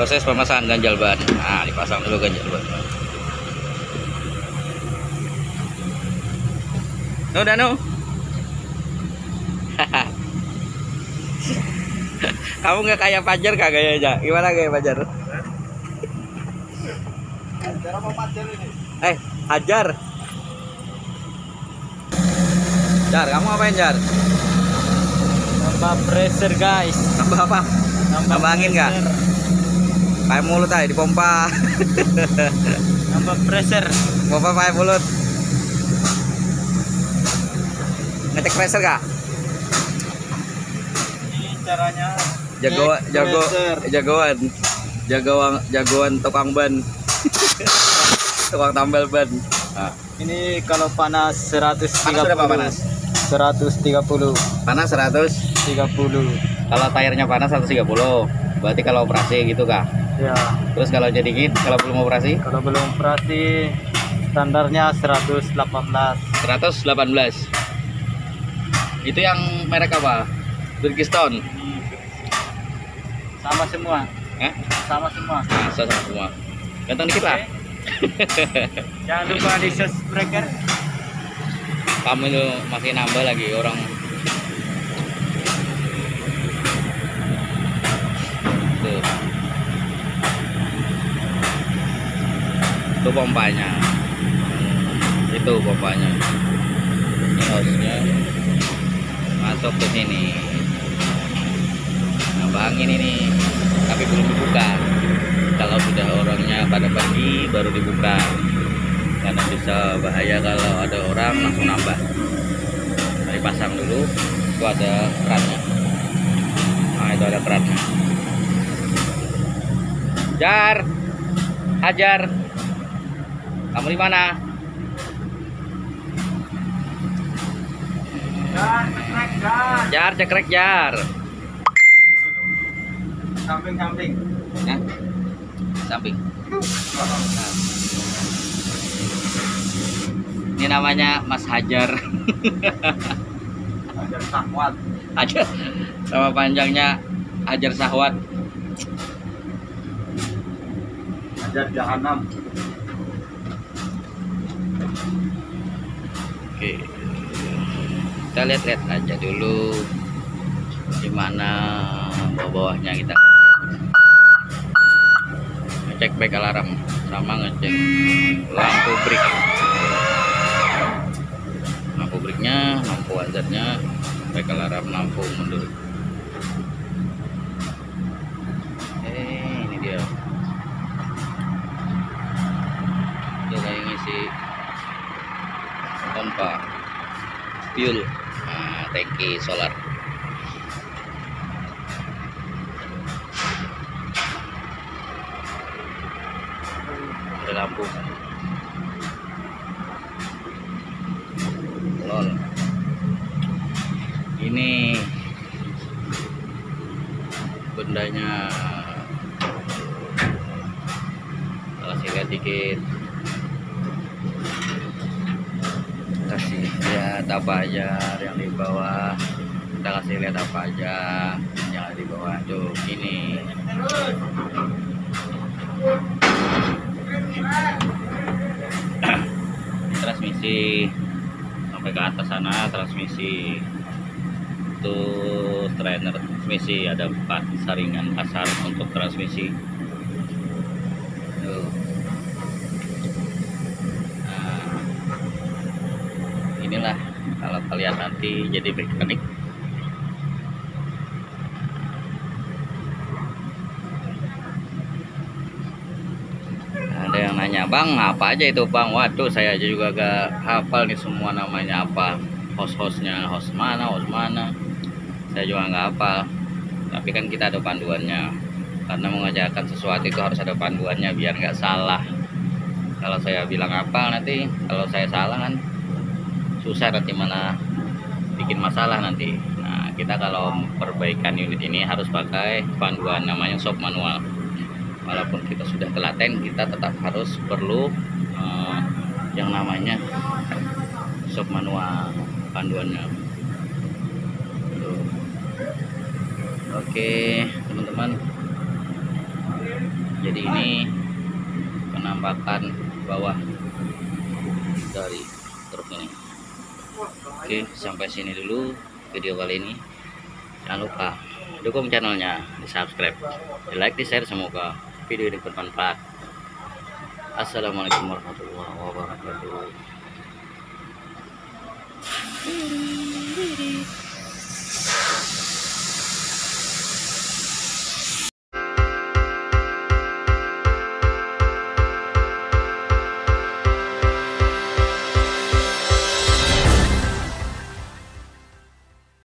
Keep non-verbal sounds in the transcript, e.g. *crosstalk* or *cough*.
proses pemasangan ganjal ban. Nah dipasang dulu ganjal ban. No Danu. *laughs* Kamu nggak kayak Fajar kak gayanya? Gimana Cara mau pacar ini. eh Hajar. Jar kamu ngapain Jar? Tambah pressure guys. tambah apa? Tambah angin nggak? Kayak mulut aja dipompa Tambah pressure. pompa pakai mulut ngecek pressure kak Ini caranya. jago jago jagoan jagoan jagoan tukang ban tukang tambal ban nah, Ini kalau panas 130. Panas berapa panas? 130. panas 100 30. kalau tayarnya panas 130 berarti kalau operasi gitu kak Ya, terus kalau jadi git kalau belum operasi? Kalau belum operasi standarnya 118. 118 itu yang merek apa? Bridgestone Sama semua. eh Sama semua. masa sama semua. Ganteng dikit lah. Jangan lupa di subscriber. kamu itu masih nambah lagi orang itu pompanya. Itu pompanya. Ini hostnya. Masuk ke sini. Nah angin ini. Tapi belum dibuka. Kalau sudah orangnya pada pergi baru dibuka. Karena bisa bahaya kalau ada orang langsung nambah. Nah, dipasang dulu. Itu ada kerannya nah itu ada kerannya jar! Hajar kamu di mana Dan, cekrek, dan. jar cekrek jar. Nah, samping Nah. ini namanya Mas Hajar *laughs* Ajar sahwat. Hajar nama panjangnya Hajar Sahwat Ajar jahanam. Oke. Kita lihat-lihat aja dulu gimana bawah-bawahnya kita lihat. Ngecek back alarm sama ngecek lampu brake. Lampu brake-nya, lampu hazardnya, back alarm, lampu mundur. Eh, ini dia. Dia kayak ngisi pompa fuel. Nah, tangki solar. Ada lampu. Lol. Ini bendanya. Kasih lihat dikit kasih lihat apa aja yang di bawah. Kita kasih lihat apa aja yang di bawah. Tuh ini transmisi. Sampai ke atas sana transmisi. Itu trainer transmisi. Ada empat saringan kasar untuk transmisi kalian nanti jadi mekanik. Ada yang nanya bang apa aja itu bang? Waduh saya aja juga gak hafal nih semua namanya apa. Host-hostnya host mana host mana. Saya juga nggak hafal. Tapi kan kita ada panduannya. Karena mengajarkan sesuatu itu harus ada panduannya biar nggak salah. Kalau saya bilang apa nanti kalau saya salah kan susah nanti mana bikin masalah nanti. Nah kita kalau perbaikan unit ini harus pakai panduan namanya shop manual. Walaupun kita sudah telaten kita tetap harus perlu eh, yang namanya shop manual panduannya. Tuh. oke teman-teman. Jadi ini penampakan bawah dari truk ini oke sampai sini dulu video kali ini. Jangan lupa dukung channelnya di subscribe di like di share semoga video ini bermanfaat. Assalamualaikum warahmatullahi wabarakatuh